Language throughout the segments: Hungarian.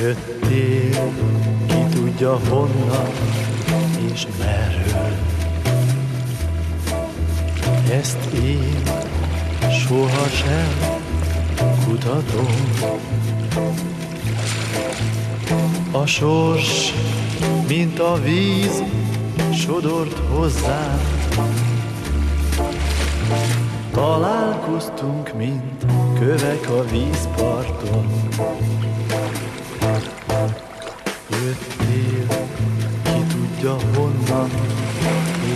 Jöttél, ki tudja honnan és merről. Ezt én sohasem kutatom. A sors, mint a víz, sodort hozzá. Találkoztunk, mint kövek a vízparton. Jöttél, ki tudja honnan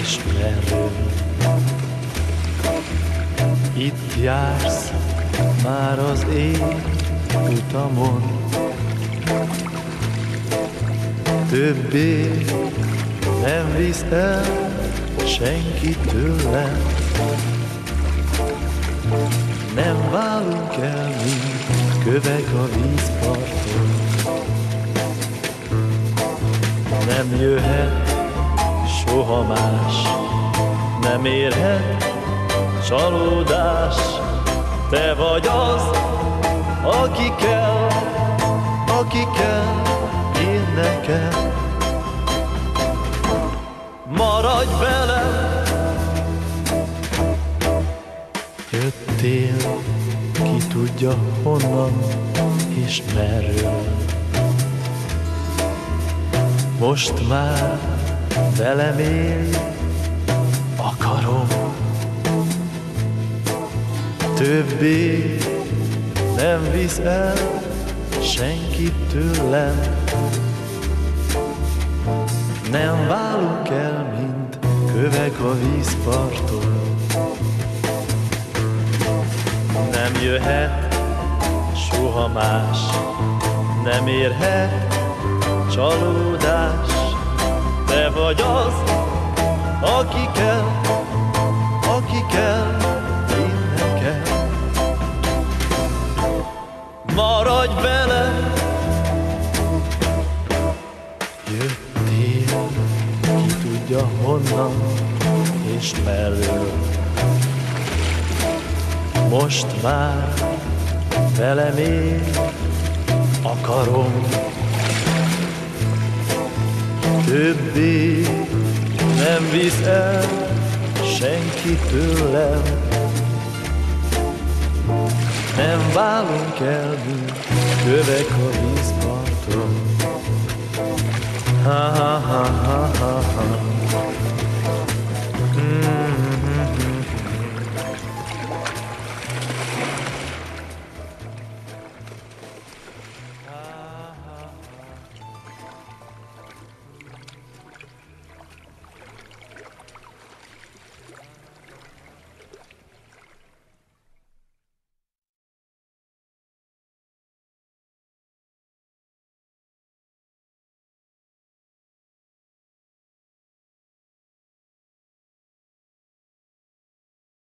és merről. Itt jársz már az én utamon. Többé nem visz el senki tőlem. Nem válunk el, mint kövek a vízparton. Nem jöhet soha más, nem érhet csalódás. Te vagy az, aki kell, aki kell, én nekem. Maradj velem! Jöttél, ki tudja honnan és merről. Most már velem élj, akarom. Többé nem visz el senki tőlem. Nem válunk el, mint kövek a vízparton. Nem jöhet soha más, nem érhet csalódás. Te vagy az, aki kell, aki kell, én nekem. Maradj velem, jöttél, ki tudja honnan és merről. Most már velem én akarom. Többé nem visz el senki tőlem. Nem válunk el, mint kövek a vízparton. Ha, ha, ha, ha, ha, ha.